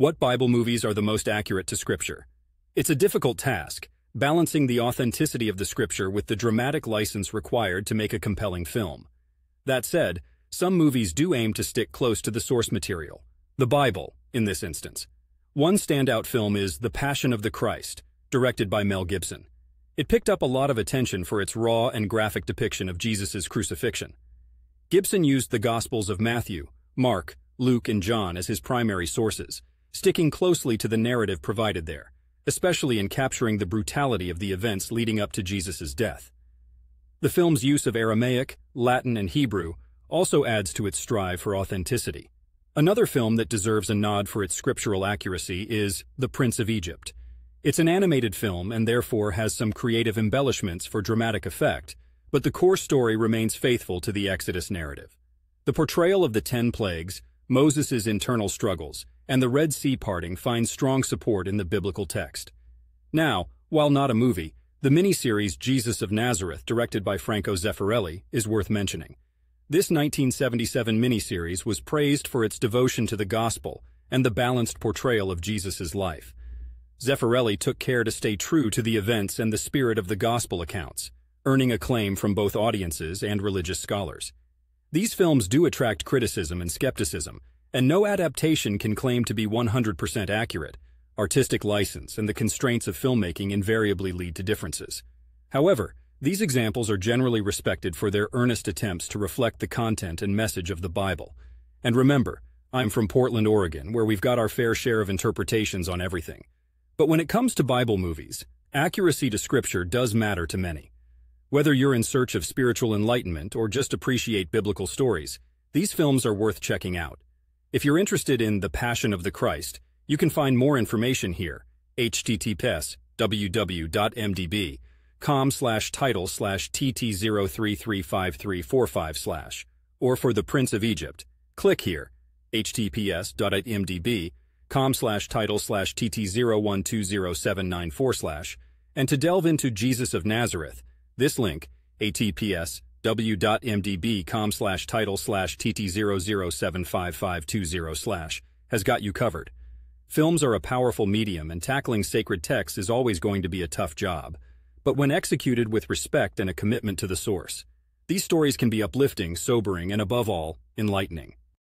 What Bible movies are the most accurate to Scripture? It's a difficult task, balancing the authenticity of the Scripture with the dramatic license required to make a compelling film. That said, some movies do aim to stick close to the source material, the Bible, in this instance. One standout film is The Passion of the Christ, directed by Mel Gibson. It picked up a lot of attention for its raw and graphic depiction of Jesus' crucifixion. Gibson used the Gospels of Matthew, Mark, Luke, and John as his primary sources, sticking closely to the narrative provided there, especially in capturing the brutality of the events leading up to Jesus' death. The film's use of Aramaic, Latin, and Hebrew also adds to its strive for authenticity. Another film that deserves a nod for its scriptural accuracy is The Prince of Egypt. It's an animated film and therefore has some creative embellishments for dramatic effect, but the core story remains faithful to the Exodus narrative. The portrayal of the Ten Plagues, Moses' internal struggles, and the Red Sea parting finds strong support in the biblical text. Now, while not a movie, the miniseries Jesus of Nazareth, directed by Franco Zeffirelli, is worth mentioning. This 1977 miniseries was praised for its devotion to the gospel and the balanced portrayal of Jesus' life. Zeffirelli took care to stay true to the events and the spirit of the gospel accounts, earning acclaim from both audiences and religious scholars. These films do attract criticism and skepticism, and no adaptation can claim to be 100% accurate. Artistic license and the constraints of filmmaking invariably lead to differences. However, these examples are generally respected for their earnest attempts to reflect the content and message of the Bible. And remember, I'm from Portland, Oregon, where we've got our fair share of interpretations on everything. But when it comes to Bible movies, accuracy to Scripture does matter to many. Whether you're in search of spiritual enlightenment or just appreciate biblical stories, these films are worth checking out. If you're interested in The Passion of the Christ, you can find more information here, https www.imdb.com slash title slash tt033535 slash, or for The Prince of Egypt, click here, https.imdb.com slash title slash tt01207994 slash, and to delve into Jesus of Nazareth, this link, https w.imdb.com slash title slash tt00755520 slash, has got you covered. Films are a powerful medium and tackling sacred texts is always going to be a tough job, but when executed with respect and a commitment to the source, these stories can be uplifting, sobering, and above all, enlightening.